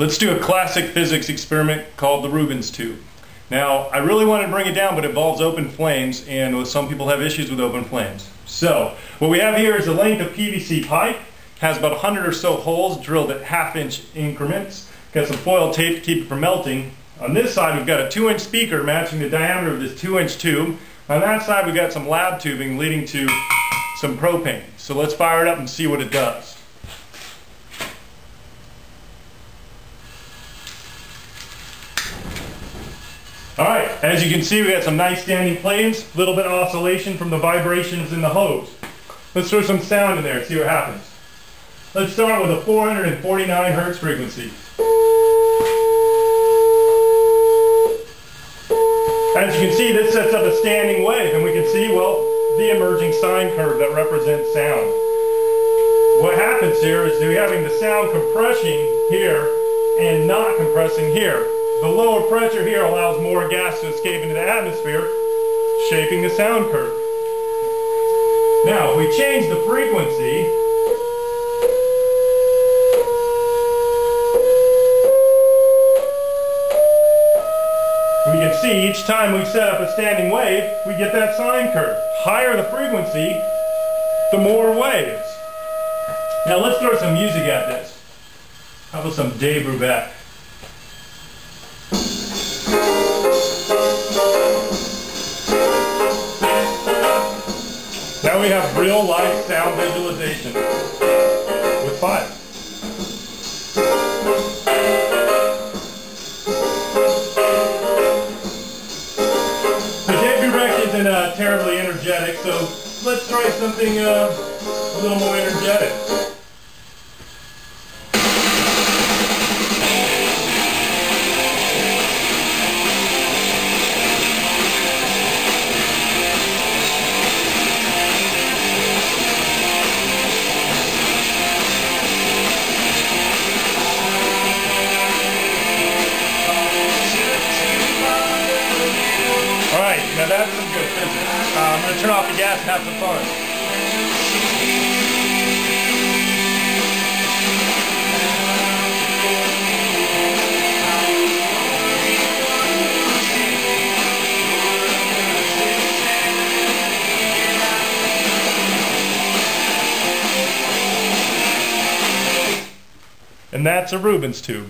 Let's do a classic physics experiment called the Rubens tube. Now, I really wanted to bring it down, but it involves open flames, and some people have issues with open flames. So, what we have here is a length of PVC pipe, has about 100 or so holes drilled at half inch increments, got some foil tape to keep it from melting. On this side, we've got a 2 inch speaker matching the diameter of this 2 inch tube. On that side, we've got some lab tubing leading to some propane. So let's fire it up and see what it does. Alright, as you can see we got some nice standing planes, a little bit of oscillation from the vibrations in the hose. Let's throw some sound in there and see what happens. Let's start with a 449 hertz frequency. As you can see, this sets up a standing wave, and we can see, well, the emerging sine curve that represents sound. What happens here is we're having the sound compressing here and not compressing here. The lower pressure here allows more gas to escape into the atmosphere, shaping the sound curve. Now, if we change the frequency, we can see each time we set up a standing wave, we get that sine curve. Higher the frequency, the more waves. Now let's throw some music at this. How about some Dave Brubeck? Now we have real life sound visualization with five. The Dave Brubeck isn't uh, terribly energetic, so let's try something uh, a little more energetic. Now that's some good. Uh, I'm going to turn off the gas and have some fun. And that's a Rubens tube.